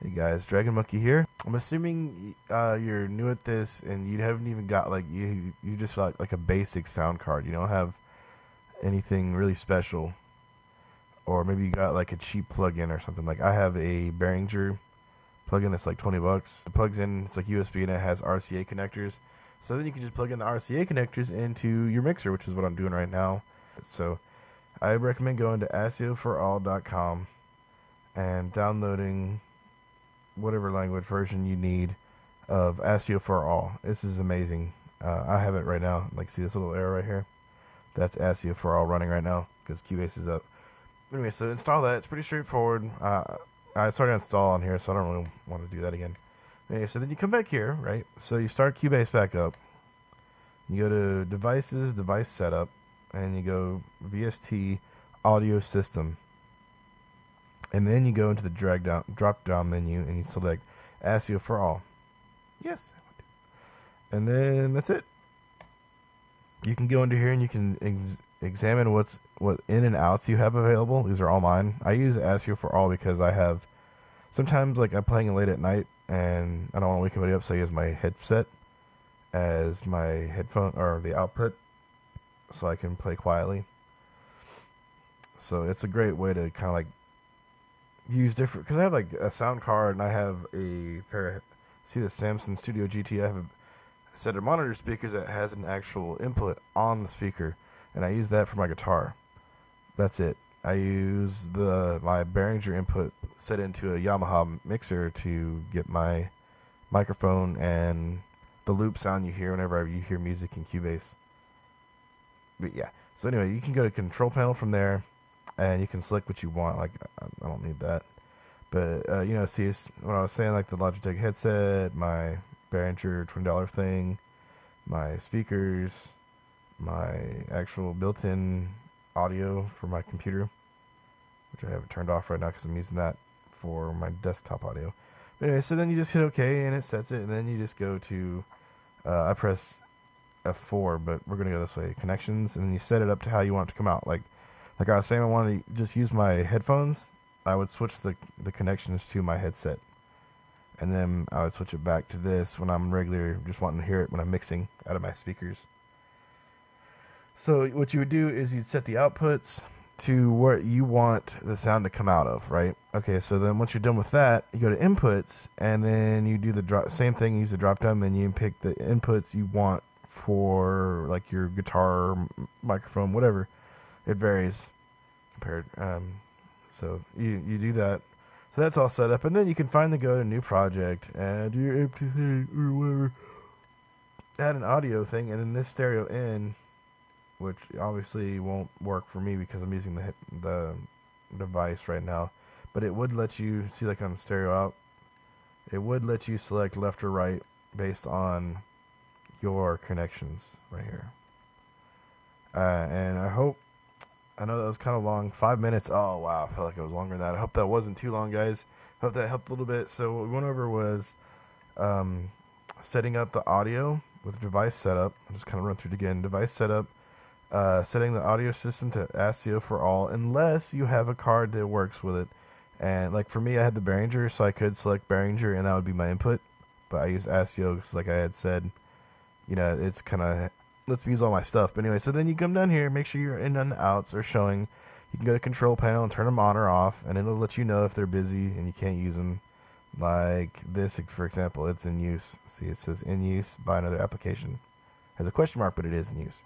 Hey guys, Dragon Monkey here. I'm assuming uh, you're new at this and you haven't even got like you you just got like a basic sound card. You don't have anything really special, or maybe you got like a cheap plug-in or something. Like I have a Behringer plug-in that's like 20 bucks. It plugs in. It's like USB and it has RCA connectors. So then you can just plug in the RCA connectors into your mixer, which is what I'm doing right now. So I recommend going to ASIOforall.com and downloading whatever language version you need of ASIO for all. This is amazing. Uh, I have it right now. Like, see this little arrow right here? That's ASIO for all running right now because Cubase is up. Anyway, so install that. It's pretty straightforward. Uh, I started install on here, so I don't really want to do that again. Anyway, so then you come back here, right? So you start Cubase back up. You go to Devices, Device Setup, and you go VST Audio System and then you go into the drag down drop down menu and you select ASIO for all. Yes, and then that's it. You can go into here and you can ex- examine what's what in and outs you have available. These are all mine. I use ASIO for all because I have sometimes like I'm playing late at night and I don't want to wake anybody up, so I use my headset as my headphone or the output, so I can play quietly. So it's a great way to kind of like use different because I have like a sound card and I have a pair of see the Samson Studio GT. I have a set of monitor speakers that has an actual input on the speaker, and I use that for my guitar. That's it. I use the my Behringer input set into a Yamaha mixer to get my microphone and the loop sound you hear whenever you hear music in Cubase. But yeah, so anyway, you can go to control panel from there and you can select what you want. Like I don't need that, but uh, you know, see what I was saying, like the Logitech headset, my Behringer twenty dollar thing, my speakers, my actual built-in audio for my computer, which I have turned off right now because I'm using that for my desktop audio. But anyway, so then you just hit OK and it sets it, and then you just go to uh, I press F4, but we're gonna go this way, connections, and then you set it up to how you want it to come out, like like I was saying, I wanted to just use my headphones. I would switch the the connections to my headset, and then I would switch it back to this when I'm regular, just wanting to hear it when I'm mixing out of my speakers. So what you would do is you'd set the outputs to where you want the sound to come out of, right? Okay, so then once you're done with that, you go to inputs, and then you do the same thing. Use the drop down menu and pick the inputs you want for like your guitar, microphone, whatever it varies compared. Um, so you you do that. So that's all set up, and then you can finally go to new project, add your MP3 or whatever, add an audio thing, and then this stereo in, which obviously won't work for me because I'm using the the device right now, but it would let you see like on the stereo out, it would let you select left or right based on your connections right here. Uh, and I hope I know that was kind of long. Five minutes. Oh, wow. I felt like it was longer than that. I hope that wasn't too long, guys. Hope that helped a little bit. So, what we went over was um, setting up the audio with device setup. I'll just kind of run through it again. Device setup, uh, setting the audio system to ASIO for all, unless you have a card that works with it. And, like, for me, I had the Behringer, so I could select Behringer, and that would be my input. But I use ASIO because, like I had said, you know, it's kind of lets me use all my stuff. But anyway, so then you come down here, make sure your in and outs are showing. You can go to control panel and turn them on or off, and it'll let you know if they're busy and you can't use them. Like this, for example, it's in use. See, it says in use by another application. Has a question mark, but it is in use.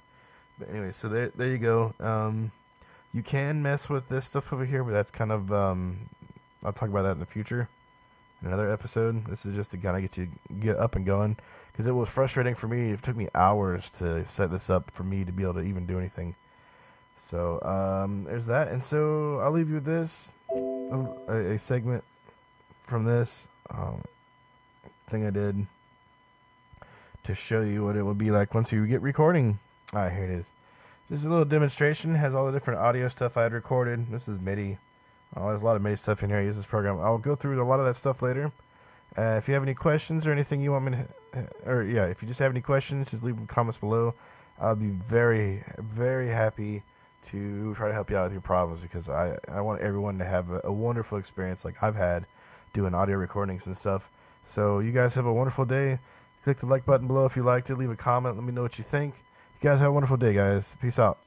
But anyway, so there, there you go. Um, you can mess with this stuff over here, but that's kind of um, I'll talk about that in the future another episode. This is just to kind of get you get up and going because it was frustrating for me. It took me hours to set this up for me to be able to even do anything. So um, there's that, and so I'll leave you with this a, a segment from this um, thing I did to show you what it would be like once you get recording. Right, here it is. This is a little demonstration. Has all the different audio stuff I had recorded. This is MIDI. Oh, there's a lot of MIDI stuff in here. I use this program. I'll go through a lot of that stuff later. Uh, if you have any questions or anything you want me to, or yeah, if you just have any questions, just leave them comments below. I'll be very, very happy to try to help you out with your problems because I, I want everyone to have a, a wonderful experience like I've had doing audio recordings and stuff. So you guys have a wonderful day. Click the like button below if you liked it. Leave a comment. Let me know what you think. You guys have a wonderful day, guys. Peace out.